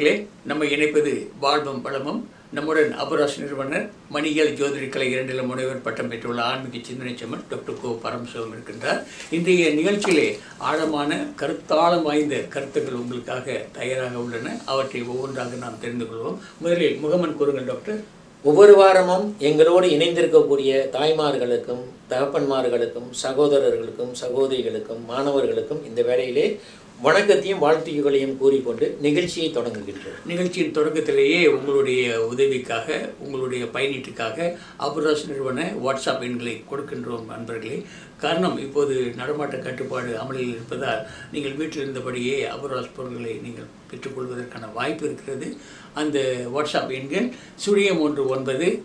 நண்பர்களே நம்ம இணைப்பது வாழ்வும் பழமும் நம்முடன் அபராஸ் நிறுவனர் மணியல் ஜோதிடக்கலை கலை இரண்டில் முனைவர் பட்டம் பெற்றுள்ள ஆன்மீக சிந்தனை செம்மன் டாக்டர் கோ பரமசிவம் இருக்கின்றார். இன்றைய நிகழ்ச்சியிலே ஆழமான கருத்தாளம் வாய்ந்த கருத்துக்கள் உங்களுக்காக தயாராக உள்ளன. அவற்றை ஒவ்வொன்றாக நாம் தெரிந்து கொள்வோம். முதலில் முகமன் கூறுங்கள் டாக்டர். ஒவ்வொரு வாரமும் எங்களோடு இணைந்திருக்கக்கூடிய தாய்மார்களுக்கும் தகப்பன்மார்களுக்கும் சகோதரர்களுக்கும் சகோதரிகளுக்கும் மாணவர்களுக்கும் இந்த வேலையிலே வணக்கத்தையும் வாழ்த்துக்களையும் கூறிக்கொண்டு நிகழ்ச்சியை தொடங்குகின்றோம். நிகழ்ச்சியின் தொடக்கத்திலேயே உங்களுடைய உதவிக்காக உங்களுடைய பயனீட்டுக்காக அபுராஸ் நிறுவன வாட்ஸ்அப் எண்களை கொடுக்கின்றோம் நண்பர்களே. காரணம் இப்போது நடமாட்ட கட்டுப்பாடு அமலில் இருப்பதால் நீங்கள் வீட்டில் இருந்தபடியே அபுராஸ் பொருட்களை நீங்கள் பெற்றுக்கொள்வதற்கான வாய்ப்பு இருக்கிறது. அந்த வாட்ஸ்அப் எண்கள் சுழியம் ஒன்று ஒன்பது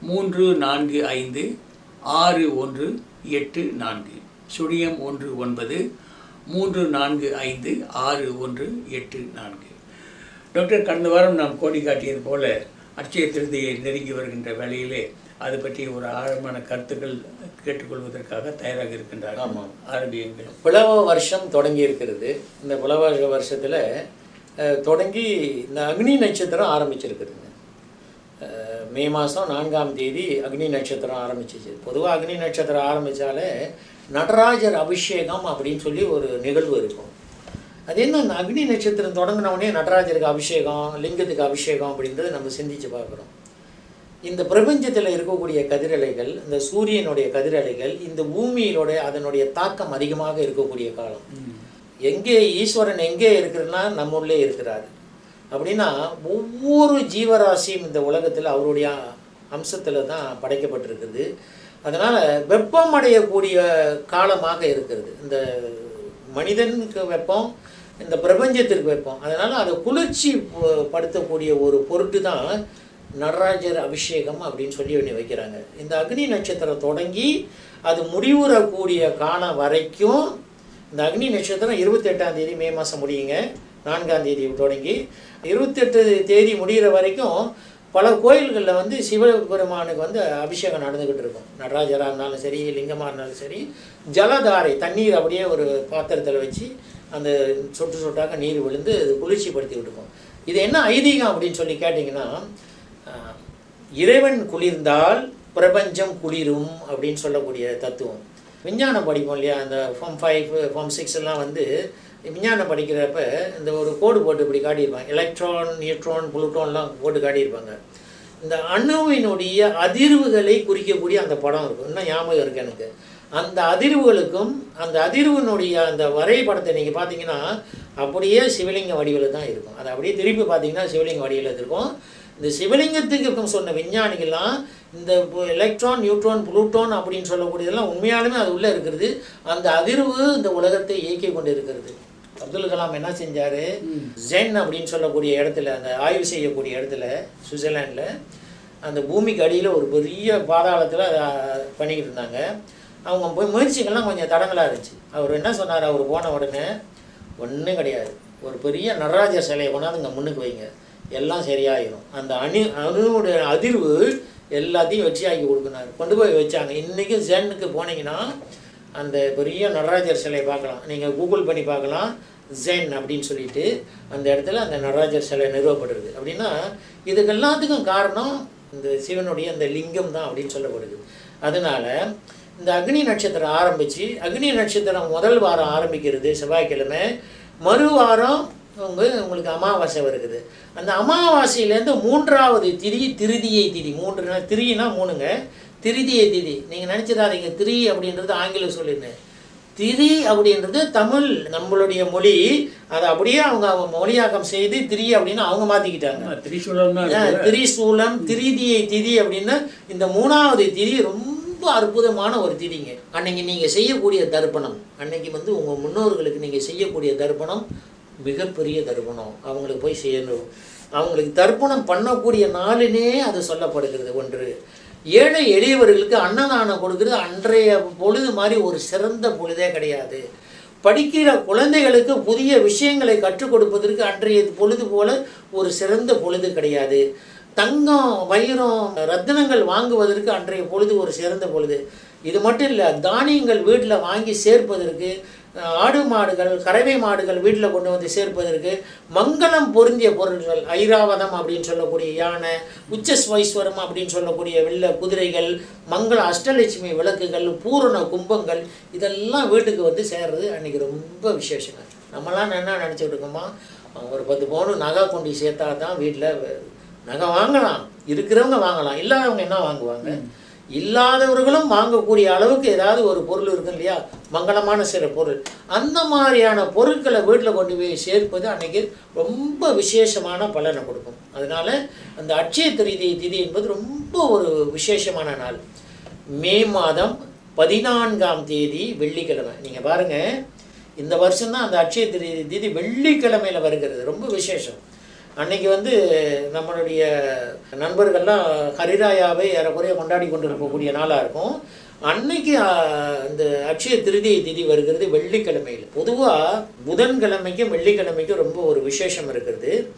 மூன்று நான்கு ஐந்து ஆறு ஒன்று எட்டு நான்கு. சுழியம் ஒன்று ஒன்பது மூன்று நான்கு ஐந்து ஆறு ஒன்று எட்டு நான்கு. டாக்டர் கடந்த வாரம் நாம் கோடி காட்டியது போல அட்சய திருதியை நெருங்கி வருகின்ற வேளையிலே அது பற்றி ஒரு ஆழமான கருத்துக்கள் கேட்டுக்கொள்வதற்காக தயாராக இருக்கின்றார். ஆமாம். ஆரம்பியுங்கள் பிளவ வருஷம் தொடங்கி இருக்கிறது. இந்த பிளவ வருஷத்தில் தொடங்கி இந்த அக்னி நட்சத்திரம் ஆரம்பிச்சிருக்குதுங்க. மே மாதம் நான்காம் தேதி அக்னி நட்சத்திரம் ஆரம்பிச்சிச்சு. பொதுவாக அக்னி நட்சத்திரம் ஆரம்பித்தாலே நடராஜர் அபிஷேகம் அப்படின்னு சொல்லி ஒரு நிகழ்வு இருக்கும். அது என்ன அக்னி நட்சத்திரம் தொடங்கினவுடனே நடராஜருக்கு அபிஷேகம் லிங்கத்துக்கு அபிஷேகம் அப்படின்றத நம்ம சிந்திச்சு பார்க்குறோம். இந்த பிரபஞ்சத்தில் இருக்கக்கூடிய கதிரலைகள் இந்த சூரியனுடைய கதிரலைகள் இந்த பூமியிலோடைய அதனுடைய தாக்கம் அதிகமாக இருக்கக்கூடிய காலம். எங்கே ஈஸ்வரன் எங்கே இருக்கிறன்னா நம்முள்ளே இருக்கிறார். அப்படின்னா ஒவ்வொரு ஜீவராசியும் இந்த உலகத்தில் அவருடைய அம்சத்தில் தான் படைக்கப்பட்டிருக்குது. அதனால் வெப்பம் அடையக்கூடிய காலமாக இருக்கிறது. இந்த மனிதனுக்கு வெப்பம் இந்த பிரபஞ்சத்திற்கு வெப்பம். அதனால் அதை குளிர்ச்சி ப- படுத்தக்கூடிய ஒரு பொருட்டு தான் நடராஜர் அபிஷேகம் அப்படின்னு சொல்லி ஒன்று வைக்கிறாங்க. இந்த அக்னி நட்சத்திரம் தொடங்கி அது முடிவுறக்கூடிய காலம் வரைக்கும் இந்த அக்னி நட்சத்திரம் இருபத்தெட்டாம் தேதி மே மாதம் முடியுங்க. நான்காம் தேதி தொடங்கி இருபத்தெட்டு தேதி முடிகிற வரைக்கும் பல கோயில்களில் வந்து சிவபெருமானுக்கு வந்து அபிஷேகம் நடந்துக்கிட்டு இருக்கும். நடராஜராக இருந்தாலும் சரி லிங்கமாக இருந்தாலும் சரி ஜலதாரை தண்ணீர் அப்படியே ஒரு பாத்திரத்தில் வச்சு அந்த சொட்டு சொட்டாக நீர் விழுந்து அது குளிர்ச்சிப்படுத்திக்கிட்டு இருக்கும். இது என்ன ஐதீகம் அப்படின்னு சொல்லி கேட்டிங்கன்னா இறைவன் குளிர்ந்தால் பிரபஞ்சம் குளிரும் அப்படின்னு சொல்லக்கூடிய தத்துவம். விஞ்ஞானம் படிப்போம் இல்லையா? அந்த ஃபார்ம் ஃபைவ் ஃபார்ம் சிக்ஸ் எல்லாம் வந்து விஞ்ஞானம் படிக்கிறப்ப இந்த ஒரு கோடு போட்டு இப்படி காட்டியிருப்பாங்க. எலக்ட்ரான் நியூட்ரான் புளுட்ரான்லாம் போட்டு காட்டியிருப்பாங்க. இந்த அணுவினுடைய அதிர்வுகளை குறிக்கக்கூடிய அந்த படம் இருக்கும். இன்னும் ஞாபகம் இருக்கு எனக்கு. அந்த அதிர்வுகளுக்கும் அந்த அதிர்வினுடைய அந்த வரைபடத்தை நீங்கள் பார்த்தீங்கன்னா அப்படியே சிவலிங்க வடிவில் தான் இருக்கும். அதை அப்படியே திருப்பி பார்த்தீங்கன்னா சிவலிங்க வடிவில் இருக்கும். இந்த சிவலிங்கத்துக்கு சொன்ன விஞ்ஞானிகள்லாம் இந்த எலக்ட்ரான் நியூட்ரான் புளூட்டோன் அப்படின்னு சொல்லக்கூடியதெல்லாம் உண்மையாலுமே அது உள்ளே இருக்கிறது. அந்த அதிர்வு இந்த உலகத்தை இயக்கி கொண்டு இருக்கிறது அப்துல் கலாம் என்ன செஞ்சாரு? ஜென் அப்படின்னு சொல்லக்கூடிய இடத்துல அந்த ஆய்வு செய்யக்கூடிய இடத்துல சுவிட்சர்லாண்டில் அந்த பூமிக்கு அடியில் ஒரு பெரிய பாதாளத்தில் அதை பண்ணிக்கிட்டு இருந்தாங்க. அவங்க போய் முயற்சிகள்லாம் கொஞ்சம் தடங்களாக இருந்துச்சு. அவர் என்ன சொன்னார்? அவர் போன உடனே ஒன்றும் கிடையாது. ஒரு பெரிய நடராஜர் சிலையை கொண்டாந்து இங்கே முன்னுக்கு வைங்க. எல்லாம் சரியாயிரும். அந்த அணு அணுவுடைய அதிர்வு எல்லாத்தையும் வெற்றியாக்கி கொடுக்குனாரு. கொண்டு போய் வச்சாங்க. இன்றைக்கி ஜென்னுக்கு போனீங்கன்னா அந்த பெரிய நடராஜர் சிலையை பார்க்கலாம். நீங்கள் கூகுள் பண்ணி பார்க்கலாம். ஜென் அப்படின்னு சொல்லிட்டு அந்த இடத்துல அந்த நடராஜர் சிலை நிறுவப்படுறது அப்படின்னா இதுக்கு எல்லாத்துக்கும் காரணம் இந்த சிவனுடைய அந்த லிங்கம் தான் அப்படின்னு சொல்லப்படுது. அதனால இந்த அக்னி நட்சத்திரம் ஆரம்பித்து அக்னி நட்சத்திரம் முதல் வாரம் ஆரம்பிக்கிறது செவ்வாய்க்கிழமை. மறு வாரம் உங்க உங்களுக்கு அமாவாசை வருகுது அந்த அமாவாசையிலேருந்து மூன்றாவது திதி திருதியை திதி. மூன்று திரினா மூணுங்க. திருதியை திதி. நீங்கள் நினச்சிடாதீங்க. திரி அப்படின்றது ஆங்கிலம் சொல்லிருந்தேன். திரி அப்படின்றது தமிழ் நம்மளுடைய மொழி. அதை அப்படியே அவங்க அவங்க மொழியாக்கம் செய்து திரி அப்படின்னு அவங்க மாற்றிக்கிட்டாங்க திரிசூலம் திரிசூலம் திரிதியை திதி அப்படின்னா இந்த மூணாவது திதி ரொம்ப அற்புதமான ஒரு திதிங்க. அன்னைக்கு நீங்கள் செய்யக்கூடிய தர்ப்பணம். அன்னைக்கு வந்து உங்கள் முன்னோர்களுக்கு நீங்கள் செய்யக்கூடிய தர்ப்பணம் மிகப்பெரிய தர்ப்பணம். அவங்களுக்கு போய் செய்யணும் அவங்களுக்கு தர்ப்பணம் பண்ணக்கூடிய நாளினே அது சொல்லப்படுகிறது ஒன்று. ஏழை எளியவர்களுக்கு அன்னதானம் கொடுக்கறது. அன்றைய பொழுது மாதிரி ஒரு சிறந்த பொழுதே கிடையாது. படிக்கிற குழந்தைகளுக்கு புதிய விஷயங்களை கற்றுக் கொடுப்பதற்கு அன்றைய பொழுது போல ஒரு சிறந்த பொழுது கிடையாது. தங்கம் வைரம் ரத்தினங்கள் வாங்குவதற்கு அன்றைய பொழுது ஒரு சிறந்த பொழுது. இது மட்டும் இல்லை தானியங்கள் வீட்டில் வாங்கி சேர்ப்பதற்கு ஆடு மாடுகள் கறவை மாடுகள் வீட்டில் கொண்டு வந்து சேர்ப்பதற்கு மங்களம் பொருந்திய பொருட்கள் ஐராவதம் அப்படின்னு சொல்லக்கூடிய யானை உச்சஸ்வைஸ்வரம் அப்படின்னு சொல்லக்கூடிய வெள்ள குதிரைகள் மங்கள அஷ்டலட்சுமி விளக்குகள் பூரண கும்பங்கள் இதெல்லாம் வீட்டுக்கு வந்து சேர்றது அன்னைக்கு ரொம்ப விசேஷங்க. நம்மளாம் என்ன நினச்சிக்கிட்டு இருக்கோமா ஒரு பத்து பவுன் நகை கொண்டு சேர்த்தா தான் வீட்டில் நகை வாங்கலாம் இருக்கிறவங்க வாங்கலாம் இல்லாதவங்க என்ன வாங்குவாங்க? இல்லாதவர்களும் வாங்கக்கூடிய அளவுக்கு ஏதாவது ஒரு பொருள் இருக்கும் இல்லையா? மங்களமான சில பொருள். அந்த மாதிரியான பொருட்களை வீட்டில் கொண்டு போய் சேர்ப்பது அன்னைக்கு ரொம்ப விசேஷமான பலனை கொடுக்கும். அதனால அந்த அட்சய திருதி திதி என்பது ரொம்ப ஒரு விசேஷமான நாள். மே மாதம் பதினான்காம் தேதி வெள்ளிக்கிழமை. நீங்கள் பாருங்கள் இந்த வருஷம்தான் அந்த அட்சய திதி திதி வெள்ளிக்கிழமையில் வருகிறது. ரொம்ப விசேஷம். அன்னைக்கு வந்து நம்மளுடைய நண்பர்கள்லாம் ஹரிராயாவை ஏறக்குறைய கொண்டாடி கொண்டு இருக்கக்கூடிய நாளாக இருக்கும். அன்னைக்கு இந்த அட்சய திருதி திதி வருகிறது வெள்ளிக்கிழமையில். பொதுவாக புதன்கிழமைக்கும் வெள்ளிக்கிழமைக்கும் ரொம்ப ஒரு விசேஷம் இருக்கிறது.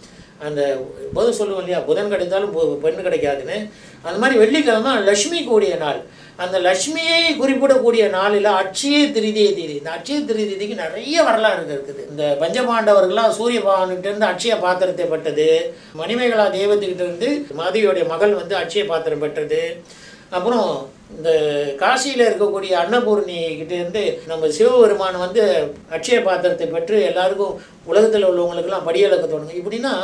அந்த போதும் சொல்லுவோம் இல்லையா? புதன் கிடைத்தாலும் பெண் கிடைக்காதுன்னு. அந்த மாதிரி வெள்ளிக்கிழமை லட்சுமி கூடிய நாள். அந்த லட்சுமியை குறிப்பிடக்கூடிய நாளில் அட்சய திருதியை தீதி. இந்த அட்சய திருதிக்கு நிறைய வரலாறு இருக்குது. இந்த பஞ்சபாண்டவர்கள்லாம் சூரிய பகவான்கிட்டருந்து அட்சய பாத்திரத்தை பெற்றது. மணிமேகலா தெய்வத்துக்கிட்டேருந்து மாதவியோடைய மகள் வந்து அட்சய பாத்திரம் பெற்றது. அப்புறம் இந்த காசியில் இருக்கக்கூடிய அன்னபூர்ணி கிட்டேருந்து நம்ம சிவபெருமான் வந்து அட்சய பாத்திரத்தை பெற்று எல்லாருக்கும் உலகத்தில் உள்ளவங்களுக்கெல்லாம் படியளக்க தொடங்கும் இப்படின்னா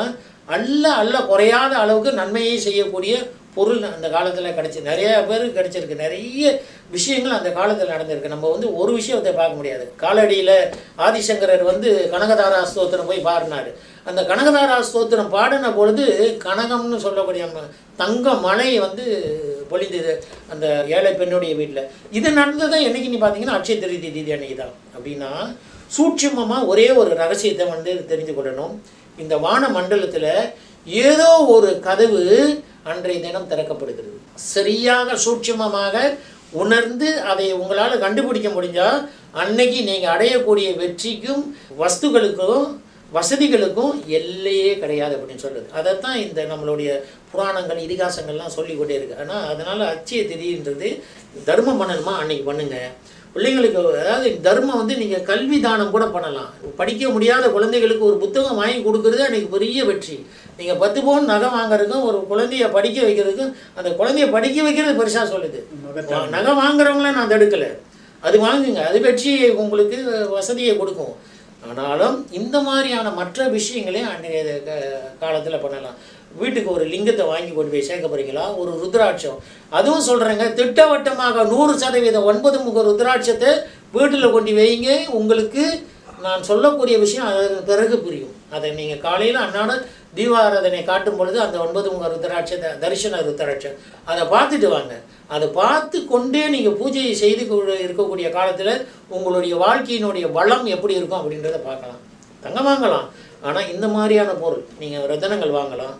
அல்ல அல்ல குறையாத அளவுக்கு நன்மையை செய்யக்கூடிய பொருள் அந்த காலத்தில் கிடச்சி நிறையா பேருக்கு கிடச்சிருக்கு. நிறைய விஷயங்கள் அந்த காலத்தில் நடந்திருக்கு. நம்ம வந்து ஒரு விஷயத்தை பார்க்க முடியாது. காலடியில் ஆதிசங்கரர் வந்து கனகதாரா ஸ்தோத்திரம் போய் பாடினார். அந்த கனகதாரா ஸ்தோத்திரம் பாடின பொழுது கனகம்னு சொல்லக்கூடிய தங்க மழை வந்து பொழிந்தது அந்த ஏழை பெண்ணுடைய வீட்டில். இது நடந்ததை என்னைக்கு நீ பார்த்தீங்கன்னா அட்சய திருதி தீதி அன்னைக்கு தான். அப்படின்னா சூட்சுமமாக ஒரே ஒரு ரகசியத்தை வந்து தெரிஞ்சு கொள்ளணும். இந்த வான மண்டலத்தில் ஏதோ ஒரு கதவு அன்றைய தினம் திறக்கப்படுகிறது. சரியாக சூட்சுமமாக உணர்ந்து அதை உங்களால் கண்டுபிடிக்க முடிஞ்சால் அன்னைக்கு நீங்கள் அடையக்கூடிய வெற்றிக்கும் வஸ்துகளுக்கும் வசதிகளுக்கும் எல்லையே கிடையாது அப்படின்னு சொல்றது. அதைத்தான் இந்த நம்மளுடைய புராணங்கள் இதிகாசங்கள்லாம் சொல்லிக்கொண்டே இருக்குது ஆனால் அதனால் அச்சய திதின்றது தர்ம பண்ணணுமா அன்னைக்கு பண்ணுங்கள் பிள்ளைங்களுக்கு அதாவது தர்மம் வந்து நீங்கள் கல்வி தானம் கூட பண்ணலாம். படிக்க முடியாத குழந்தைகளுக்கு ஒரு புத்தகம் வாங்கி கொடுக்கறது அன்னைக்கு பெரிய வெற்றி. நீங்கள் பத்து பவுன் நகை வாங்குறதுக்கும் ஒரு குழந்தைய படிக்க வைக்கிறதுக்கும் அந்த குழந்தைய படிக்க வைக்கிறது பெருசாக சொல்லுது. நகை வாங்குறவங்கள நான் தடுக்கலை. அது வாங்குங்க. அது வெற்றியை உங்களுக்கு வசதியை கொடுக்கும். ஆனாலும் இந்த மாதிரியான மற்ற விஷயங்களையும் அன்றைய காலத்தில் பண்ணலாம். வீட்டுக்கு ஒரு லிங்கத்தை வாங்கி கொண்டு போய் சேர்க்க போறீங்களா? ஒரு ருத்ராட்சம். அதுவும் சொல்கிறேங்க திட்டவட்டமாக நூறு சதவீதம் ஒன்பது முக ருத்ராட்சத்தை வீட்டில் கொண்டு வைங்க. உங்களுக்கு நான் சொல்லக்கூடிய விஷயம் அதற்கு பிறகு புரியும். அதை நீங்கள் காலையில் அன்னாட தீபாராதனை காட்டும் பொழுது அந்த ஒன்பது முக ருத்ராட்சத்தை தரிசன ருத்ராட்சம். அதை பார்த்துட்டு வாங்க. அதை பார்த்து கொண்டே நீங்கள் பூஜையை செய்து இருக்கக்கூடிய காலத்தில் உங்களுடைய வாழ்க்கையினுடைய வளம் எப்படி இருக்கும் அப்படின்றத பார்க்கலாம். தங்கம் வாங்கலாம். ஆனால் இந்த மாதிரியான பொருள் நீங்கள் ரத்தனங்கள் வாங்கலாம்.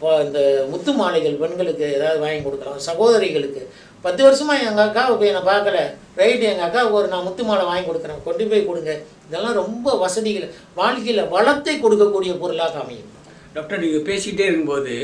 இப்போ இந்த முத்து மாலைகள் பெண்களுக்கு ஏதாவது வாங்கி கொடுக்கலாம் சகோதரிகளுக்கு. பத்து வருஷமா எங்கள் அக்காவை போய் நான் பார்க்கல. ரைட்டு எங்கள் அக்காவுக்கு ஒரு நான் முத்து மாலை வாங்கி கொடுக்குறேன். கொண்டு போய் கொடுங்க. இதெல்லாம் ரொம்ப வசதிகள். வாழ்க்கையில் வளத்தை கொடுக்கக்கூடிய பொருளாக அமையும். டாக்டர் நீங்கள் பேசிக்கிட்டே இருக்கும்போது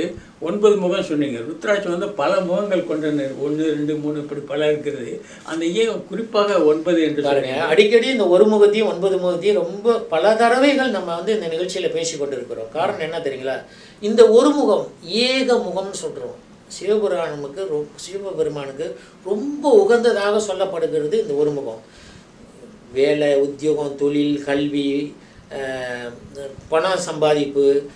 ஒன்பது முகம் சொன்னீங்க. ருத்ராட்சம் வந்து பல முகங்கள் கொண்ட ஒன்று ரெண்டு மூணு இப்படி பல இருக்கிறது. அந்த ஏன் குறிப்பாக ஒன்பது என்று சொன்னீங்க அடிக்கடி இந்த ஒரு முகத்தையும் ஒன்பது முகத்தையும் ரொம்ப பல தடவைகள் நம்ம வந்து இந்த நிகழ்ச்சியில பேசி கொண்டிருக்கிறோம். காரணம் என்ன தெரியுங்களா? இந்த ஒரு முகம் ஏக முகம்னு சொல்கிறோம் சிவபெருமானுக்கு ரொ- சிவபெருமானுக்கு ரொம்ப உகந்ததாக சொல்லப்படுகிறது இந்த ஒரு முகம். வேலை உத்தியோகம் தொழில் கல்வி பண பணம் சம்பாதிப்பு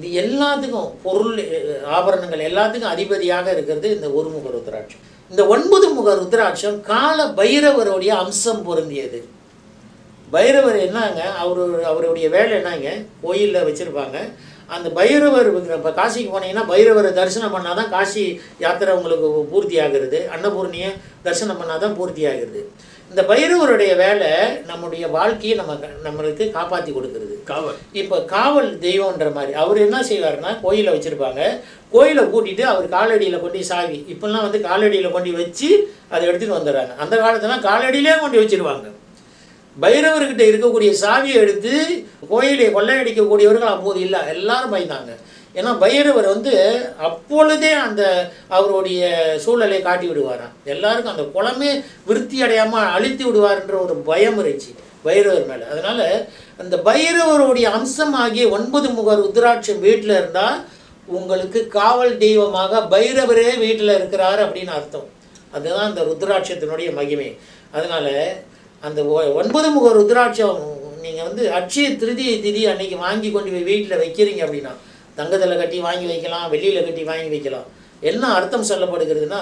இது எல்லாத்துக்கும் பொருள் ஆபரணங்கள் எல்லாத்துக்கும் அதிபதியாக இருக்கிறது இந்த ஒரு முக ருத்ராட்சம். இந்த ஒன்பது முக ருத்ராட்சம் கால பைரவருடைய அம்சம் பொருந்தியது. பைரவர் என்னங்க? அவரு அவருடைய வேலை என்னங்க? கோயிலில் வச்சுருப்பாங்க. அந்த பைரவர் இப்போ காசிக்கு போனீங்கன்னா பைரவரை தரிசனம் பண்ணால் தான் காசி யாத்திரை உங்களுக்கு பூர்த்தி ஆகிறது அன்னபூர்ணியை தரிசனம் பண்ணால் தான் பூர்த்தி ஆகிறது இந்த பைரவருடைய வேலை நம்முடைய வாழ்க்கையை நம்ம நம்மளுக்கு காப்பாற்றி கொடுக்கிறது. காவல். இப்போ காவல் தெய்வம்ன்ற மாதிரி அவர் என்ன செய்வாருன்னா கோயிலை வச்சுருப்பாங்க. கோயிலை பூட்டிட்டு அவர் காலடியில் கொண்டு சாவி இப்போல்லாம் வந்து காலடியில் கொண்டு வச்சு அதை எடுத்துகிட்டு வந்துடுறாங்க. அந்த காலத்துலாம் காலடியிலே கொண்டு வச்சிருவாங்க. பைரவர்கிட்ட இருக்கக்கூடிய சாவியை எடுத்து கோயிலை கொள்ளையடிக்கக்கூடியவர்கள் அப்போது இல்லை எல்லாரும் பயந்தாங்க. ஏன்னா பைரவர் வந்து அப்பொழுதே அந்த அவருடைய சூழலை காட்டி விடுவாராம். எல்லாருக்கும் அந்த குளமே விருத்தி அடையாமல் அழித்து விடுவார்ன்ற ஒரு பயம் இருந்துச்சு பைரவர் மேலே. அதனால் அந்த பைரவருடைய அம்சமாகிய ஒன்பது முக ருத்ராட்சம் வீட்டில் இருந்தால் உங்களுக்கு காவல் தெய்வமாக பைரவரே வீட்டில் இருக்கிறார் அப்படின்னு அர்த்தம். அதுதான் அந்த ருத்ராட்சத்தினுடைய மகிமை. அதனால் அந்த ஒ- ஒன்பது முக ருத்ராட்சம் நீங்கள் வந்து அட்சய திருதி திதி அன்னைக்கு வாங்கி கொண்டு போய் வீட்டில் வைக்கிறீங்க அப்படின்னா தங்கத்தில் கட்டி வாங்கி வைக்கலாம் வெள்ளியில் கட்டி வாங்கி வைக்கலாம். என்ன அர்த்தம் சொல்லப்படுகிறதுனா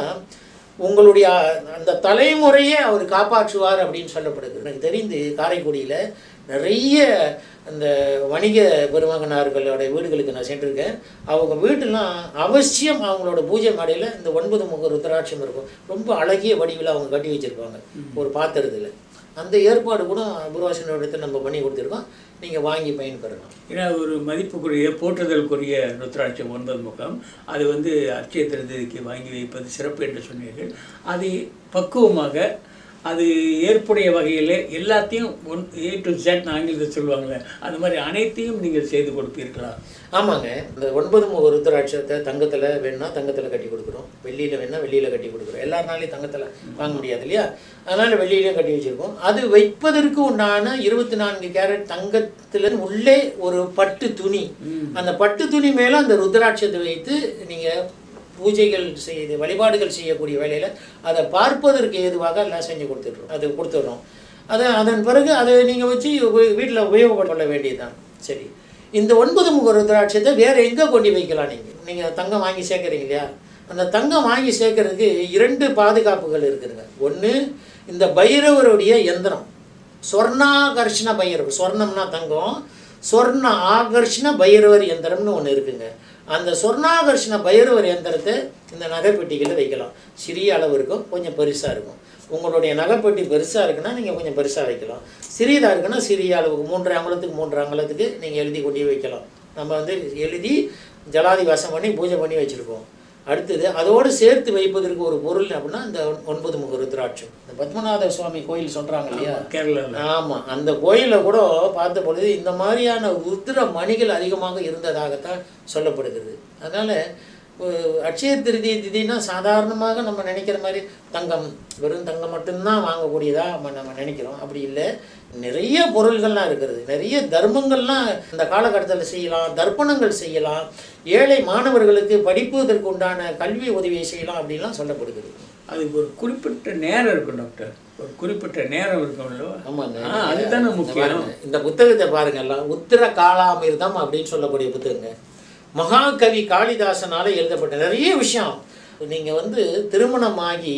உங்களுடைய அந்த தலைமுறையே அவர் காப்பாற்றுவார் அப்படின்னு சொல்லப்படுது. எனக்கு தெரிந்து காரைக்குடியில் நிறைய அந்த வணிக பெருமகனார்களோட வீடுகளுக்கு நான் சென்றிருக்கேன். அவங்க வீட்டுலாம் அவசியம் அவங்களோட பூஜை மாடையில் இந்த ஒன்பது முக ருத்ராட்சம் இருக்கும். ரொம்ப அழகிய வடிவில் அவங்க கட்டி வச்சிருப்பாங்க. ஒரு பாத்திரத்தில். அந்த ஏற்பாடு கூட குருவாசனோடத்தில் நம்ம பண்ணி கொடுத்துருக்கோம். நீங்கள் வாங்கி பயன்பெறலாம். ஏன்னா ஒரு மதிப்புக்குரிய போற்றுதலுக்குரிய ருத்ராட்சம் ஒன்பது முகம் அது வந்து அச்சய திருதிக்கு வாங்கி வைப்பது சிறப்பு என்று சொன்னீர்கள். அதை பக்குவமாக அது ஏற்புடைய வகையில் எல்லாத்தையும் ஒன் ஏ டு ஜெட் ஆங்கிலத்தில் சொல்லுவாங்களே அது மாதிரி அனைத்தையும் நீங்கள் செய்து கொடுப்பீர்களா? ஆமாங்க. இந்த ஒன்பது முக ருத்ராட்சத்தை தங்கத்தில் வேணும்னா தங்கத்தில் கட்டி கொடுக்குறோம். வெள்ளியில் வேணா வெள்ளியில் கட்டி கொடுக்குறோம். எல்லாருனாலையும் தங்கத்தில் வாங்க முடியாது இல்லையா? அதனால் வெள்ளியிலையும் கட்டி வச்சுருக்கோம். அது வைப்பதற்கு உண்டான இருபத்தி நான்கு கேரட் தங்கத்தில் உள்ளே ஒரு பட்டு துணி. அந்த பட்டு துணி மேலே அந்த ருத்ராட்சத்தை வைத்து நீங்கள் பூஜைகள் செய்து வழிபாடுகள் செய்யக்கூடிய வேலையில் அதை பார்ப்பதற்கு ஏதுவாக எல்லாம் செஞ்சு கொடுத்துட்றோம். அது கொடுத்துட்றோம். அதை அதன் பிறகு அதை நீங்கள் வச்சு வீட்டில் உபயோகப்பட வேண்டியதுதான். சரி. இந்த ஒன்பது முக ருத்ராட்சத்தை வேறு எங்கே கொண்டு வைக்கலாம் நீங்கள் நீங்கள் தங்கம் வாங்கி சேர்க்குறீங்க இல்லையா? அந்த தங்கம் வாங்கி சேர்க்கறதுக்கு இரண்டு பாதுகாப்புகள் இருக்குதுங்க. ஒன்று இந்த பைரவருடைய எந்திரம். சொர்ணாகர்ஷண பைரவர் சொர்ணம்னா தங்கம். சொர்ண ஆகர்ஷண பைரவர் எந்திரம்னு ஒன்று இருக்குங்க. அந்த சொர்ணாகர்ஷண பைரவர் எந்திரத்தை இந்த நகைப்பெட்டிகளில் வைக்கலாம். சிறிய அளவு இருக்கும் கொஞ்சம் பெருசாக இருக்கும். உங்களுடைய நகைப்பெட்டி பெருசாக இருக்குன்னா நீங்கள் கொஞ்சம் பெருசாக வைக்கலாம். சிறியதாக இருக்குன்னா சிறிய அளவுக்கு மூன்றரை அங்குலத்துக்கு மூன்று அங்குலத்துக்கு நீங்கள் எழுதி கொண்டு வைக்கலாம். நம்ம வந்து எழுதி ஜலாதிவாசம் பண்ணி பூஜை பண்ணி வச்சுருப்போம். அடுத்தது அதோடு சேர்த்து வைப்பதற்கு ஒரு பொருள் அப்படின்னா இந்த ஒன்பது முக ருத்ராட்சம். இந்த பத்மநாத சுவாமி கோயில் சொல்கிறாங்க இல்லையா? கேரளாவில் ஆமாம் அந்த கோயிலில் கூட பார்த்த பொழுது இந்த மாதிரியான ருத்ர மணிகள் அதிகமாக இருந்ததாகத்தான் சொல்லப்படுகிறது. அதனால் அட்சய திருதி திதினா சாதாரணமாக நம்ம நினைக்கிற மாதிரி தங்கம் வெறும் தங்கம் மட்டும்தான் வாங்கக்கூடியதா நம்ம நம்ம நினைக்கிறோம். அப்படி இல்லை. நிறைய பொருள்கள்லாம் இருக்கிறது. நிறைய தர்மங்கள்லாம் இந்த காலகட்டத்தில் செய்யலாம் தர்ப்பணங்கள் செய்யலாம் ஏழை மாணவர்களுக்கு படிப்பதற்கு உண்டான கல்வி உதவியை செய்யலாம் அப்படின்லாம் சொல்லப்படுகிறது. அதுக்கு ஒரு குறிப்பிட்ட நேரம் இருக்கும் டாக்டர். ஒரு குறிப்பிட்ட நேரம் இருக்கும் ஆமாங்க அதுதானே முக்கியம். இந்த புத்தகத்தை பாருங்க எல்லாம் உத்திர காலாமிர்தம் அப்படின்னு சொல்லக்கூடிய புத்தகங்க. மகாகவி காளிதாசனால எழுதப்பட்ட நிறைய விஷயம். நீங்கள் வந்து திருமணமாகி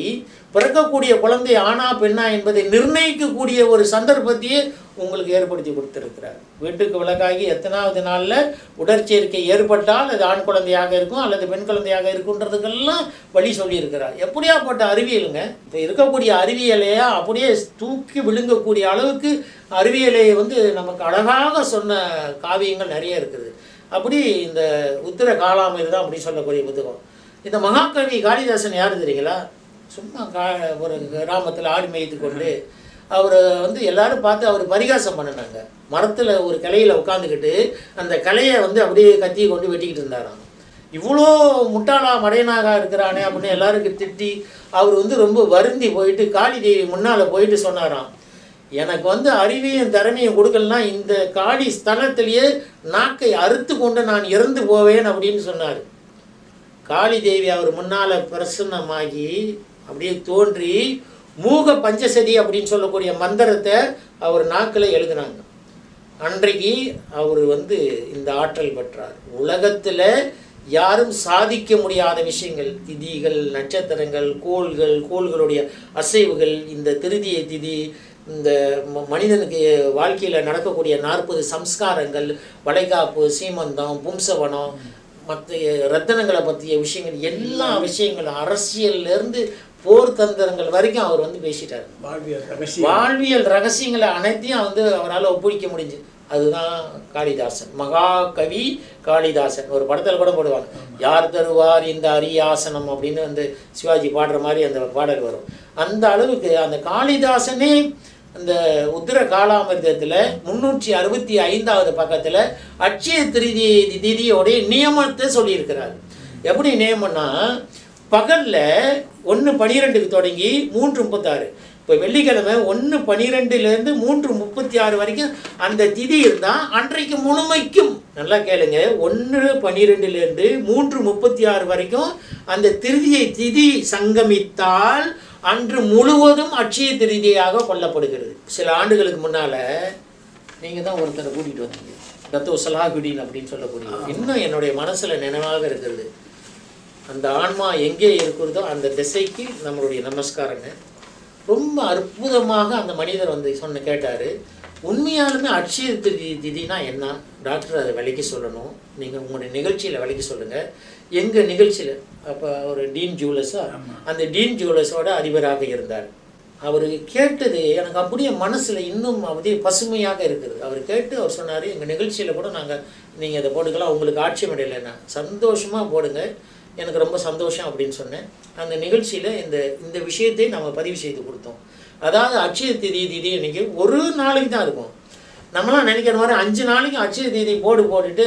பிறக்கக்கூடிய குழந்தை ஆணா பெண்ணா என்பதை நிர்ணயிக்கக்கூடிய ஒரு சந்தர்ப்பத்தையே உங்களுக்கு ஏற்படுத்தி கொடுத்துருக்கிறார். வீட்டுக்கு விளக்காகி எத்தனாவது நாளில் உடற்சேர்க்கை ஏற்பட்டால் அது ஆண் குழந்தையாக இருக்கும் அல்லது பெண் குழந்தையாக இருக்குன்றதுக்கெல்லாம் வழி சொல்லியிருக்கிறார். எப்படியாப்பட்ட அறிவியலுங்க? இப்போ இருக்கக்கூடிய அறிவியலையா அப்படியே தூக்கி விழுங்கக்கூடிய அளவுக்கு அறிவியலை வந்து நமக்கு அழகாக சொன்ன காவியங்கள் நிறைய இருக்குது. அப்படி இந்த உத்திர காலாமிர் தான் அப்படி சொல்லக்கூடிய புத்தகம். இந்த மகாகவி காளிதாசன் யார் தெரியுங்களா? சும்மா கா ஒரு கிராமத்தில் ஆடு மேய்த்து கொண்டு அவரை வந்து எல்லாரும் பார்த்து அவர் பரிகாசம் பண்ணினாங்க. மரத்தில் ஒரு கலையில் உட்காந்துக்கிட்டு அந்த கலையை வந்து அப்படியே கத்தியை கொண்டு வெட்டிக்கிட்டு இருந்தாராம். இவ்வளோ முட்டாளா மடையனாக இருக்கிறானே அப்படின்னு எல்லாருக்கும் திட்டி அவர் வந்து ரொம்ப வருந்தி போயிட்டு காளி தேவி முன்னால் போயிட்டு சொன்னாராம். எனக்கு வந்து அறிவையும் திறமையும் கொடுக்கலனா இந்த காளி ஸ்தலத்திலேயே நாக்கை அறுத்து கொண்டு நான் இறந்து போவேன் அப்படின்னு சொன்னார். காளி தேவி அவர் முன்னால் பிரசன்னமாகி அப்படியே தோன்றி மூக பஞ்சசதி அப்படின்னு சொல்லக்கூடிய மந்திரத்தை அவர் நாக்கில் எழுதினாங்க. அன்றைக்கு அவர் வந்து இந்த ஆற்றல் பெற்றார். உலகத்தில் யாரும் சாதிக்க முடியாத விஷயங்கள் திதிகள் நட்சத்திரங்கள் கோள்கள் கோள்களுடைய அசைவுகள் இந்த திருதியை திதி இந்த ம- மனிதனுக்கு வாழ்க்கையில் நடக்கக்கூடிய நாற்பது சம்ஸ்காரங்கள் வளைகாப்பு சீமந்தம் பும்சவனம் மற்ற ரத்தனங்களை பற்றிய விஷயங்கள் எல்லா விஷயங்களும் அரசியல்லேருந்து போர் தந்திரங்கள் வரைக்கும் அவர் வந்து பேசிட்டார். வாழ்வியல் வாழ்வியல் ரகசியங்களை அனைத்தையும் வந்து அவரால் ஒப்புவிக்க முடிஞ்சு. அதுதான் காளிதாசன். மகாகவி காளிதாசன். ஒரு படத்தில் கூட போடுவாங்க. யார் தருவார் இந்த அரியாசனம்? அப்படின்னு வந்து சிவாஜி பாடுற மாதிரி அந்த பாடல் வரும். அந்த அளவுக்கு அந்த காளிதாசனே அந்த உத்திர காலாமிர்தத்தில் முன்னூற்றி அறுபத்தி ஐந்தாவது பக்கத்தில் அட்சய திருதி திதியோடைய நியமத்தை சொல்லியிருக்கிறார். எப்படி நியமம்னா பகலில் ஒன்று பனிரெண்டுக்கு தொடங்கி மூன்று முப்பத்தாறு. இப்போ வெள்ளிக்கிழமை ஒன்று பனிரெண்டுலேருந்து மூன்று முப்பத்தி ஆறு வரைக்கும் அந்த திதி இருந்தால் அன்றைக்கு முழுமைக்கும். நல்லா கேளுங்க ஒன்று பனிரெண்டுலேருந்து மூன்று முப்பத்தி ஆறு வரைக்கும் அந்த திருதியை திதி சங்கமித்தால் அன்று முழுவதும் அட்சய திருதியாக கொல்லப்படுகிறது. சில ஆண்டுகளுக்கு முன்னால் நீங்கள் தான் ஒருத்தரை கூட்டிகிட்டு வந்தீங்க. தத்துவ சலாகுடீன் அப்படின்னு சொல்லக்கூடிய. இன்னும் என்னுடைய மனசில் நினைவாக இருக்கிறது. அந்த ஆன்மா எங்கே இருக்கிறதோ அந்த திசைக்கு நம்மளுடைய நமஸ்காரங்க. ரொம்ப அற்புதமாக அந்த மனிதர் வந்து சொன்ன கேட்டார். உண்மையாலுமே அட்சய திதி திதினா என்ன? டாக்டர் அதை விலைக்கு சொல்லணும். நீங்கள் உங்களுடைய நிகழ்ச்சியில் விலைக்கு சொல்லுங்கள் எங்கள் நிகழ்ச்சியில் அப்போ ஒரு டீன் ஜுவல்லர்ஸா அந்த டீன் ஜுவல்லர்ஸோட அதிபராக இருந்தார். அவர் கேட்டது எனக்கு அப்படியே மனசில் இன்னும் அப்படியே பசுமையாக இருக்குது. அவர் கேட்டு அவர் சொன்னார் எங்கள் நிகழ்ச்சியில் கூட நாங்கள் நீங்கள் அதை போட்டுக்கலாம். உங்களுக்கு ஆட்சி இல்லைன்னா சந்தோஷமாக போடுங்க. எனக்கு ரொம்ப சந்தோஷம் அப்படின்னு சொன்னேன். அந்த நிகழ்ச்சியில் இந்த இந்த விஷயத்தை நம்ம பதிவு செய்து கொடுத்தோம். அதாவது அட்சய திதி திதி இன்னைக்கு ஒரு நாளைக்கு தான் இருக்கும். நம்மளாம் நினைக்கிற மாதிரி அஞ்சு நாளைக்கு அட்சய தீதி போடு போட்டுட்டு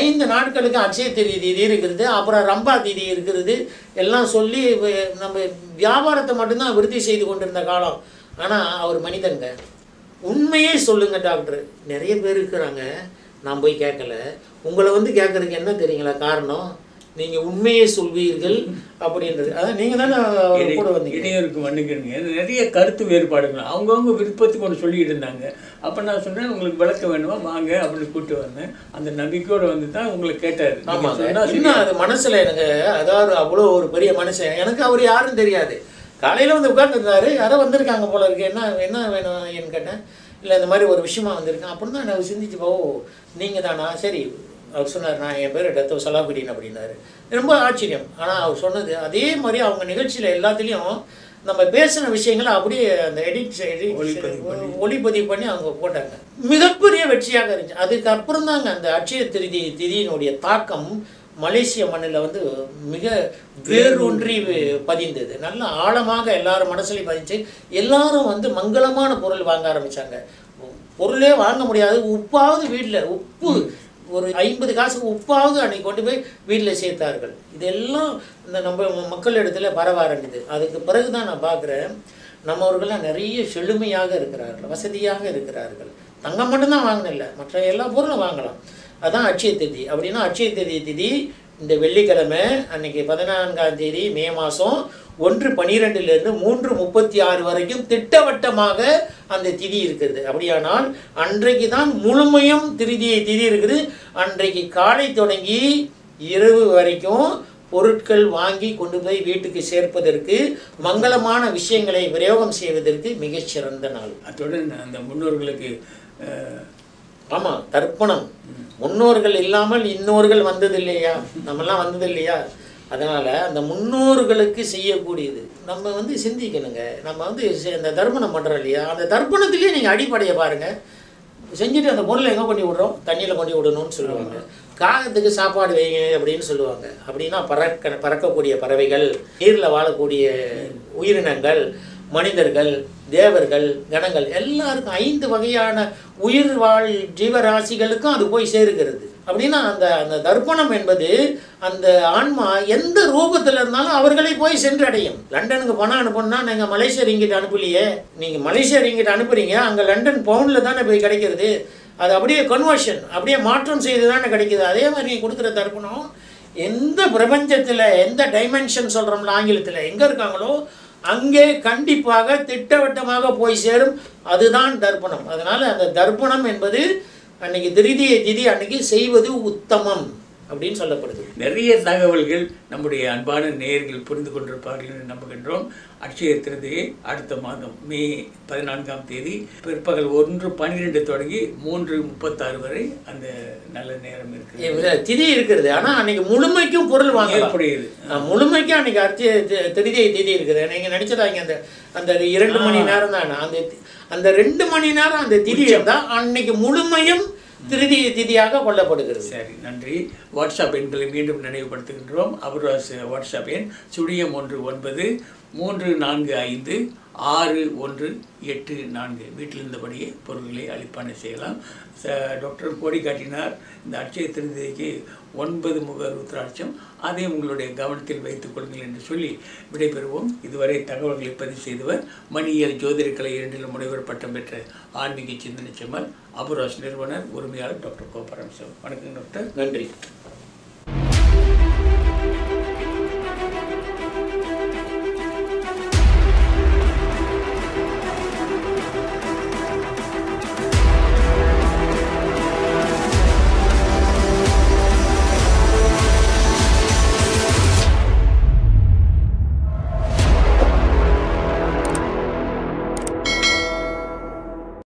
ஐந்து நாட்களுக்கு அட்சய திதி தீதி இருக்கிறது அப்புறம் ரம்பா தீதி இருக்கிறது எல்லாம் சொல்லி நம்ம வியாபாரத்தை மட்டும்தான் விருத்தி செய்து கொண்டிருந்த காலம். ஆனால் அவர் மனிதங்க உண்மையே சொல்லுங்க டாக்டர். நிறைய பேர் இருக்கிறாங்க. நான் போய் கேட்கல. உங்களை வந்து கேட்குறதுக்கு என்ன தெரியுங்களா காரணம்? நீங்கள் உண்மையே சொல்வீர்கள் அப்படின்றது. அதான் நீங்கள் தானே கூட வந்தீங்க. இடையூறுக்கு மன்னிக்கணுங்க நிறைய கருத்து வேறுபாடுகள். அவங்கவுங்க விருப்பத்துக்கு ஒன்று சொல்லிட்டு இருந்தாங்க. அப்போ நான் சொன்னேன் உங்களுக்கு விளக்க வேணுமா வாங்க அப்படின்னு கூப்பிட்டு வந்தேன். அந்த நம்பிக்கையோட வந்து தான் உங்களை கேட்டார். சரி. இன்னும் அது மனசுல எனக்கு அதாவது அவ்வளோ ஒரு பெரிய மனுஷன். எனக்கு அவர் யாருன்னு தெரியாது. காலையில வந்து உட்கார்ந்துருந்தாரு. யாரோ வந்திருக்காங்க போல இருக்கு. என்ன என்ன வேணும் கேட்டேன். இல்லை இந்த மாதிரி ஒரு விஷயமா வந்திருக்கேன். அப்படின்னு தான் நான் சிந்திச்சு ஓ நீங்கள் தானா சரி அவர் சொன்னார் நான் என் பேர் டத்தோ சலாபுதீன் அப்படின்னாரு. ரொம்ப ஆச்சரியம். ஆனால் அவர் சொன்னது அதே மாதிரி அவங்க நிகழ்ச்சியில் எல்லாத்துலேயும் நம்ம பேசின விஷயங்களை அப்படியே அந்த எடிட் ஒளிப்பதிவு ஒளிப்பதிவு பண்ணி அவங்க போட்டாங்க. மிகப்பெரிய வெற்றியாக இருந்துச்சு. அதுக்கப்புறம் தாங்க அந்த அட்சய திருதி திதியினுடைய தாக்கம் மலேசிய மண்ணில் வந்து மிக வேரூன்றி பதிந்தது. நல்ல ஆழமாக எல்லாரும் மனசுலையும் பதிஞ்சு எல்லாரும் வந்து மங்களமான பொருள் வாங்க ஆரம்பிச்சாங்க. பொருளே வாங்க முடியாது. உப்பாவது வீட்டில் உப்பு ஒரு ஐம்பது காசு உப்பாவது அன்னைக்கு கொண்டு போய் வீட்டில் சேர்த்தார்கள். இதெல்லாம் இந்த நம்ம மக்கள் இடத்துல பரவ ஆரம்பிது அதுக்கு பிறகு தான் நான் பார்க்குறேன் நம்மவர்கள்லாம் நிறைய செழுமையாக இருக்கிறார்கள் வசதியாக இருக்கிறார்கள். தங்கம் மட்டும்தான் வாங்கினில்ல மற்ற எல்லா பொருளும் வாங்கலாம். அதான் அட்சய திதி. அப்படின்னா அட்சய திதி திதி இந்த வெள்ளிக்கிழமை அன்னைக்கு பதினான்காம் தேதி மே மாதம் ஒன்று பனிரெண்டுலேருந்து மூன்று முப்பத்தி ஆறு வரைக்கும் திட்டவட்டமாக அந்த திதி இருக்கிறது. அப்படியானால் அன்றைக்கு தான் முழுமையும் திருதியை திதி இருக்குது. அன்றைக்கு காலை தொடங்கி இரவு வரைக்கும் பொருட்கள் வாங்கி கொண்டு போய் வீட்டுக்கு சேர்ப்பதற்கு மங்களமான விஷயங்களை பிரயோகம் செய்வதற்கு மிகச்சிறந்த நாள். அத்துடன் அந்த முன்னோர்களுக்கு அஹ், ஆமா தர்ப்பணம். முன்னோர்கள் இல்லாமல் இன்னோர்கள் வந்தது இல்லையா நம்மெல்லாம் வந்தது இல்லையா அதனால அந்த முன்னோர்களுக்கு செய்யக்கூடியது. நம்ம வந்து சிந்திக்கணுங்க. நம்ம வந்து இந்த தர்ப்பணம் பண்றோம் இல்லையா? அந்த தர்ப்பணத்திலேயே நீங்க அடிப்படையை பாருங்க. செஞ்சுட்டு அந்த பொருளை எங்கே கொண்டு விடுறோம்? தண்ணியில் கொண்டு விடணும்னு சொல்லுவாங்க. காகத்துக்கு சாப்பாடு வைங்க அப்படின்னு சொல்லுவாங்க. அப்படின்னா பறக்க பறக்கக்கூடிய பறவைகள் நீரில் வாழக்கூடிய உயிரினங்கள் மனிதர்கள் தேவர்கள் கணங்கள் எல்லாருக்கும் ஐந்து வகையான உயிர் வாழ் ஜீவராசிகளுக்கும் அது போய் சேருகிறது. அப்படின்னா அந்த அந்த தர்ப்பணம் என்பது அந்த ஆன்மா எந்த ரூபத்தில் இருந்தாலும் அவர்களை போய் சென்றடையும். லண்டனுக்கு பணம் அனுப்பணும்னா நீங்கள் மலேசியா ரிங்கிட் அனுப்பலையே. நீங்கள் மலேசியா ரிங்கிட் அனுப்புறீங்க அங்கே லண்டன் பவுண்டில் தானே போய் கிடைக்கிறது. அது அப்படியே கன்வர்ஷன் அப்படியே மாற்றம் செய்து தானே கிடைக்கிது. அதே மாதிரி நீங்கள் கொடுக்குற தர்ப்பணம் எந்த பிரபஞ்சத்தில் எந்த டைமென்ஷன் சொல்கிறோம்ல ஆங்கிலத்தில் எங்கே இருக்காங்களோ அங்கே கண்டிப்பாக திட்டவட்டமாக போய் சேரும். அதுதான் தர்ப்பணம். அதனால் அந்த தர்ப்பணம் என்பது அன்னைக்கு திருதியை திதி அன்னைக்கு செய்வது உத்தமம். அப்படின்னு சொல்லப்படுது. நிறைய தகவல்கள் நம்முடைய அன்பான நேயர்கள் புரிந்து கொண்டிருப்பார்கள் என்று நம்புகின்றோம். அட்சய திருதியை அடுத்த மாதம் மே பதினான்காம் தேதி பிற்பகல் ஒன்று பன்னிரெண்டு தொடங்கி மூன்று முப்பத்தாறு வரை அந்த நல்ல நேரம் இருக்குது திதி இருக்கிறது. ஆனா அன்னைக்கு முழுமைக்கும் பொருள் வாங்கலாம். ஏற்புடையது. ஆ, முழுமைக்கும் அன்னைக்கு அர்த்திய திருதியை திதி இருக்குது. நீங்க நினைச்சதாங்க அந்த அந்த இரண்டு மணி நேரம் தான். அந்த அந்த ரெண்டு மணி நேரம் அந்த திதி இருந்தா அன்னைக்கு முழுமையும் திருதி திதியாக கொல்லப்படுகிறது சரி நன்றி. வாட்ஸ்அப் எண்களை மீண்டும் நினைவுபடுத்துகின்றோம். அவர் வாட்ஸ்அப் எண் சுழியம் ஒன்று ஒன்பது மூன்று நான்கு ஐந்து ஆறு ஒன்று எட்டு நான்கு. வீட்டில் இருந்தபடியே பொருட்களை அளிப்பானை செய்யலாம். ச டாக்டர் கோடி காட்டினார் இந்த அட்சய திருதிக்கு ஒன்பது முக ருத்ராட்சம். அதையும் உங்களுடைய கவனத்தில் வைத்துக் கொள்ளுங்கள் என்று சொல்லி விடைபெறுவோம். இதுவரை தகவல்களை பதிவு செய்தவர் மணியியல் ஜோதிடக்கலை இரண்டிலும் முனைவர் பட்டம் பெற்ற ஆன்மீக சிந்தனை செம்மல் அபுராஜ் நிறுவனர் உரிமையாளர் டாக்டர் கோபரம் பரமசிவம் வணக்கம் டாக்டர். நன்றி.